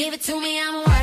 Give it to me, I'm a